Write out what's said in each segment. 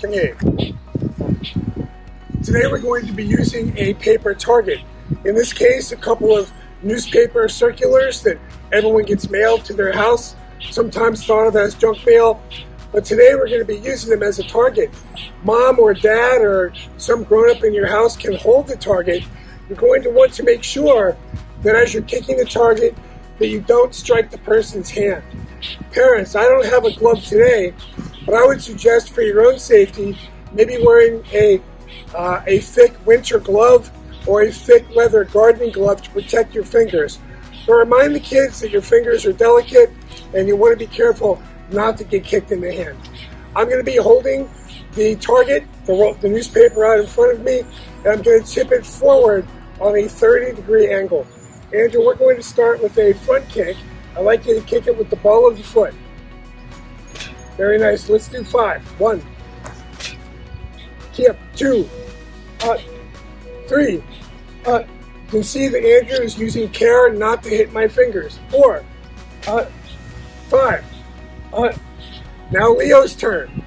Today we're going to be using a paper target. In this case, a couple of newspaper circulars that everyone gets mailed to their house, sometimes thought of as junk mail. But today we're going to be using them as a target. Mom or dad or some grown up in your house can hold the target. You're going to want to make sure that as you're kicking the target, that you don't strike the person's hand. Parents, I don't have a glove today, but I would suggest for your own safety, maybe wearing a, uh, a thick winter glove or a thick leather gardening glove to protect your fingers. But remind the kids that your fingers are delicate and you want to be careful not to get kicked in the hand. I'm going to be holding the target, the, the newspaper out in front of me, and I'm going to tip it forward on a 30 degree angle. Andrew, we're going to start with a front kick. I like you to kick it with the ball of the foot. Very nice. Let's do five. One. Kip. Two. Uh, three. Uh, you can see that Andrew is using care not to hit my fingers. Four. Uh, five. Now Leo's turn.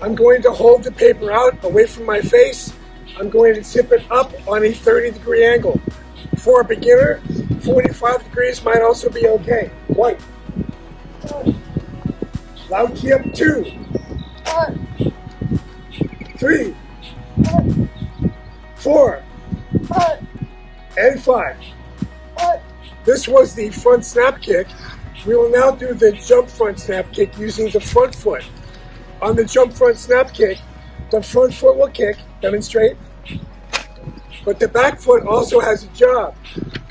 I'm going to hold the paper out away from my face. I'm going to tip it up on a 30 degree angle. For a beginner, 45 degrees might also be okay. One. Loud kihap two. Three. Four. And five. This was the front snap kick. We will now do the jump front snap kick using the front foot. On the jump front snap kick, the front foot will kick, demonstrate, but the back foot also has a job.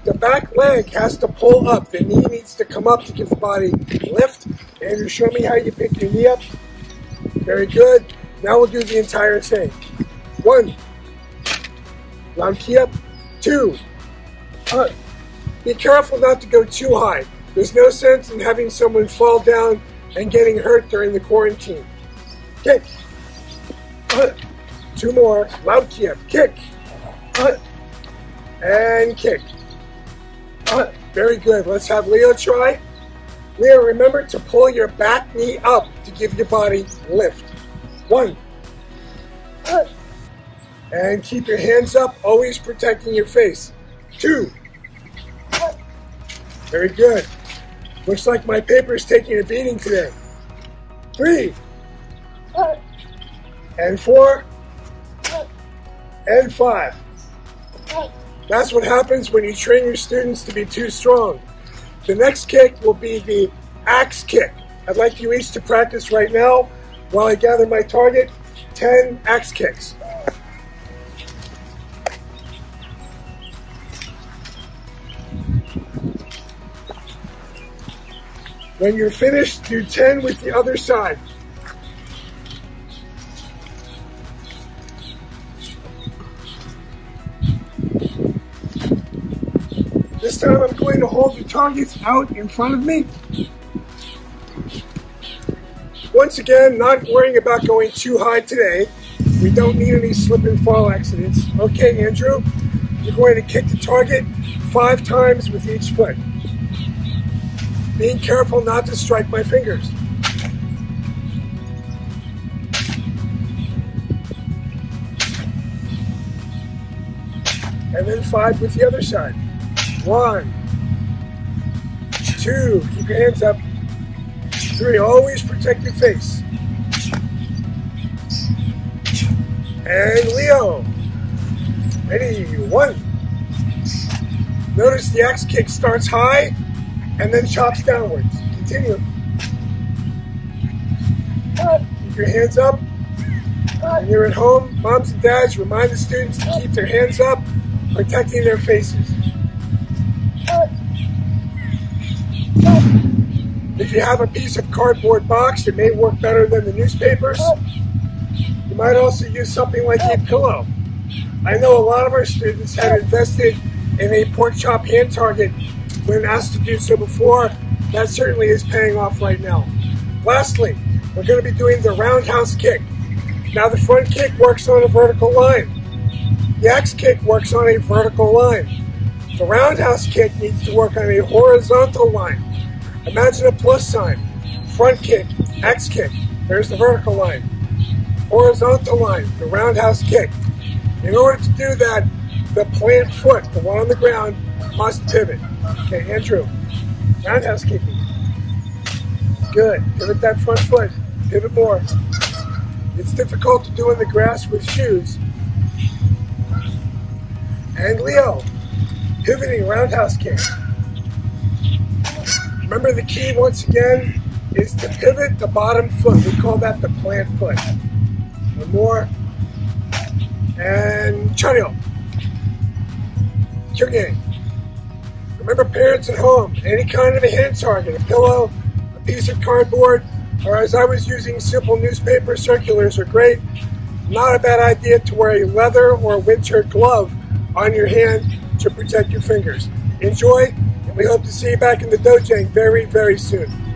The back leg has to pull up. The knee needs to come up to give the body lift. Andrew, show me how you pick your knee up. Very good. Now we'll do the entire thing. One. Loud kihap. Two. Uh, be careful not to go too high. There's no sense in having someone fall down and getting hurt during the quarantine. Kick. Uh, two more. Loud kihap. Kick. Uh, and kick. Uh, very good. Let's have Leo try. Remember to pull your back knee up to give your body lift. One. And keep your hands up, always protecting your face. Two. Very good. Looks like my paper is taking a beating today. Three. And four. And five. That's what happens when you train your students to be too strong. The next kick will be the axe kick. I'd like you each to practice right now while I gather my target 10 axe kicks. When you're finished, do 10 with the other side. Time I'm going to hold the targets out in front of me. Once again, not worrying about going too high today. We don't need any slip and fall accidents. Okay, Andrew, you're going to kick the target five times with each foot. Being careful not to strike my fingers. And then five with the other side. One, two, keep your hands up. Three, always protect your face. And Leo. Ready, one. Notice the axe kick starts high and then chops downwards. Continue. Keep your hands up. When you're at home, moms and dads remind the students to keep their hands up, protecting their faces. If you have a piece of cardboard box, it may work better than the newspapers. You might also use something like a pillow. I know a lot of our students have invested in a pork chop hand target when asked to do so before. That certainly is paying off right now. Lastly, we're going to be doing the roundhouse kick. Now the front kick works on a vertical line. The axe kick works on a vertical line. The roundhouse kick needs to work on a horizontal line. Imagine a plus sign. Front kick, X kick. There's the vertical line. horizontal line, the roundhouse kick. In order to do that, the plant foot, the one on the ground, must pivot. Okay, Andrew, roundhouse kicking. Good. Pivot that front foot. Pivot more. It's difficult to do in the grass with shoes. And Leo, pivoting roundhouse kick. Remember the key once again is to pivot the bottom foot. We call that the plant foot. One more. And Chanyo. Your game. Remember parents at home, any kind of a hand target, a pillow, a piece of cardboard, or as I was using simple newspaper circulars are great. Not a bad idea to wear a leather or winter glove on your hand to protect your fingers. Enjoy, and we hope to see you back in the dojo very, very soon.